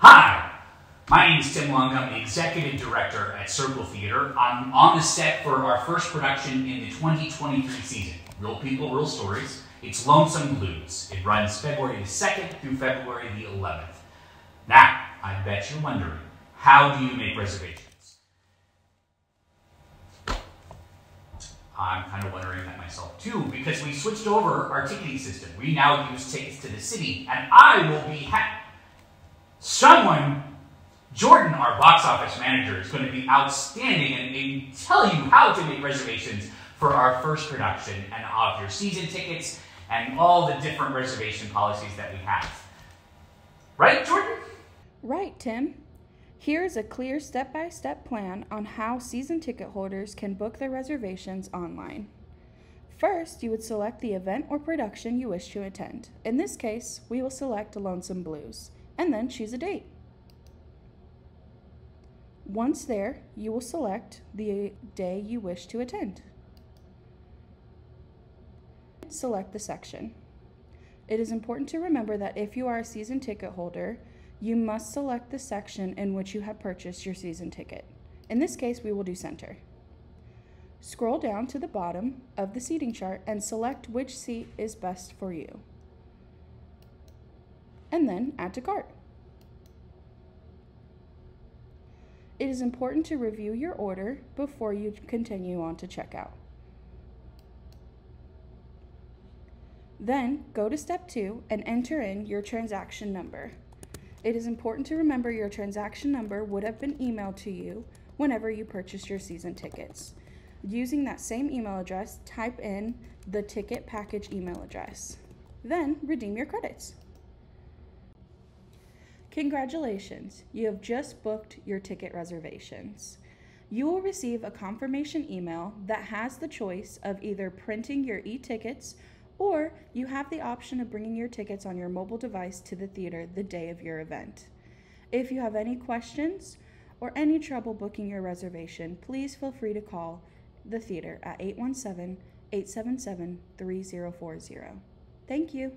Hi, my name is Tim Long. I'm the executive director at Circle Theater. I'm on the set for our first production in the 2023 season. Real people, real stories. It's Lonesome Blues. It runs February the 2nd through February the 11th. Now, I bet you're wondering, how do you make reservations? I'm kind of wondering that myself too, because we switched over our ticketing system. We now use tickets to the city, and I will be happy. Someone, Jordan, our box office manager, is going to be outstanding and, tell you how to make reservations for our first production and of your season tickets and all the different reservation policies that we have. Right, Jordan? Right, Tim. Here is a clear step by step plan on how season ticket holders can book their reservations online. First, you would select the event or production you wish to attend. In this case, we will select Lonesome Blues, and then choose a date. Once there, you will select the day you wish to attend. Select the section. It is important to remember that if you are a season ticket holder, you must select the section in which you have purchased your season ticket. In this case, we will do center. Scroll down to the bottom of the seating chart and select which seat is best for you. And then add to cart. It is important to review your order before you continue on to checkout. Then go to step two and enter in your transaction number. It is important to remember your transaction number would have been emailed to you whenever you purchased your season tickets. Using that same email address, type in the ticket package email address. Then redeem your credits. Congratulations, you have just booked your ticket reservations. You will receive a confirmation email that has the choice of either printing your e tickets or you have the option of bringing your tickets on your mobile device to the theater the day of your event. If you have any questions or any trouble booking your reservation, please feel free to call the theater at 817 877 3040. Thank you.